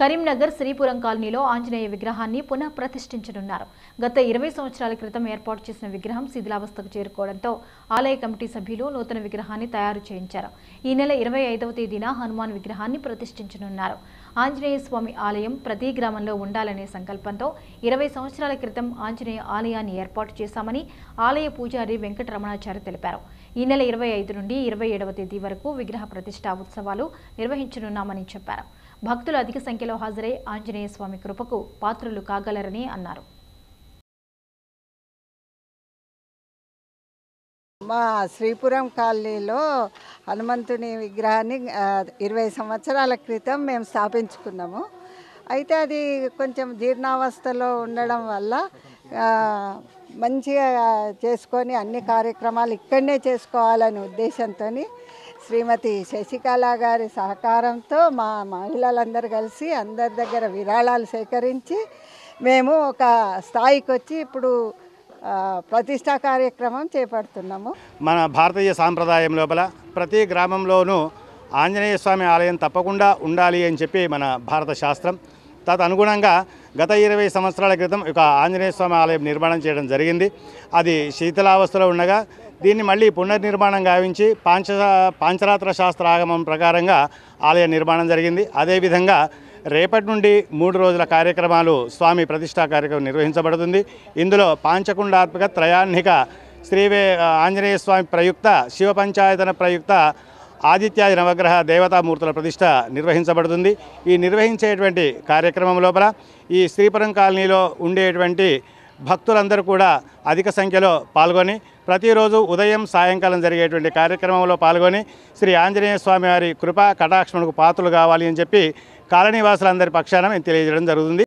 కరీంనగర్ శ్రీపురం కాలనీలో ఆంజనేయ విగ్రహాన్ని పునః ప్రతిష్ఠించనున్నారు. గత ఇరవై సంవత్సరాల క్రితం ఏర్పాటు చేసిన విగ్రహం శిథిలావస్థకు చేరుకోవడంతో ఆలయ కమిటీ సభ్యులు నూతన విగ్రహాన్ని తయారు చేయించారు. ఈ నెల ఇరవై ఐదవ తేదీన హనుమాన్ విగ్రహాన్ని ప్రతిష్ఠించనున్నారు. ఆంజనేయ స్వామి ఆలయం ప్రతి గ్రామంలో ఉండాలనే సంకల్పంతో ఇరవై సంవత్సరాల క్రితం ఆంజనేయ ఆలయాన్ని ఏర్పాటు చేశామని ఆలయ పూజారి వెంకటరమణాచారి తెలిపారు. ఈ నెల ఇరవై ఐదు నుండి ఇరవై ఏడవ తేదీ వరకు విగ్రహ ప్రతిష్ఠా ఉత్సవాలు నిర్వహించనున్నామని చెప్పారు. భక్తులు అధిక సంఖ్యలో హాజరై ఆంజనేయ స్వామి కృపకు పాత్రులు కాగలరని అన్నారు. మా శ్రీపురం కాలనీలో హనుమంతుని విగ్రహాన్ని ఇరవై సంవత్సరాల క్రితం మేము స్థాపించుకున్నాము. అయితే అది కొంచెం జీర్ణావస్థలో ఉండడం వల్ల మంచిగా చేసుకొని అన్ని కార్యక్రమాలు ఇక్కడనే చేసుకోవాలనే ఉద్దేశంతో శ్రీమతి శశికళ గారి సహకారంతో మా మహిళలందరూ కలిసి అందరి దగ్గర విరాళాలు సేకరించి మేము ఒక స్థాయికి వచ్చి ఇప్పుడు ప్రతిష్టా కార్యక్రమం చేపడుతున్నాము. మన భారతీయ సాంప్రదాయం లోపల ప్రతి గ్రామంలోనూ ఆంజనేయ స్వామి ఆలయం తప్పకుండా ఉండాలి అని చెప్పి మన భారత శాస్త్రం తదనుగుణంగా గత ఇరవై సంవత్సరాల క్రితం ఒక ఆంజనేయ స్వామి ఆలయం నిర్మాణం చేయడం జరిగింది. అది శీతలావస్థలో ఉండగా దీన్ని మళ్ళీ పునర్నిర్మాణం గావించి పాంచ పాంచరాత్ర శాస్త్ర ఆగమం ప్రకారంగా ఆలయ నిర్మాణం జరిగింది. అదేవిధంగా రేపటి నుండి మూడు రోజుల కార్యక్రమాలు స్వామి ప్రతిష్టా కార్యక్రమం నిర్వహించబడుతుంది. ఇందులో పాంచకుండాత్మక త్రయాన్నిక శ్రీ ఆంజనేయ స్వామి ప్రయుక్త శివ పంచాయతన ప్రయుక్త ఆదిత్యాది నవగ్రహ దేవతామూర్తుల ప్రతిష్ట నిర్వహించబడుతుంది. ఈ నిర్వహించేటువంటి కార్యక్రమం లోపల ఈ శ్రీపురం కాలనీలో ఉండేటువంటి భక్తులందరూ కూడా అధిక సంఖ్యలో పాల్గొని ప్రతిరోజు ఉదయం సాయంకాలం జరిగేటువంటి కార్యక్రమంలో పాల్గొని శ్రీ ఆంజనేయ స్వామి వారి కృపా కటాక్షములకు పాత్రలు కావాలి అని చెప్పి కాలనీవాసులందరి పక్షాన మేము తెలియజేయడం జరుగుతుంది.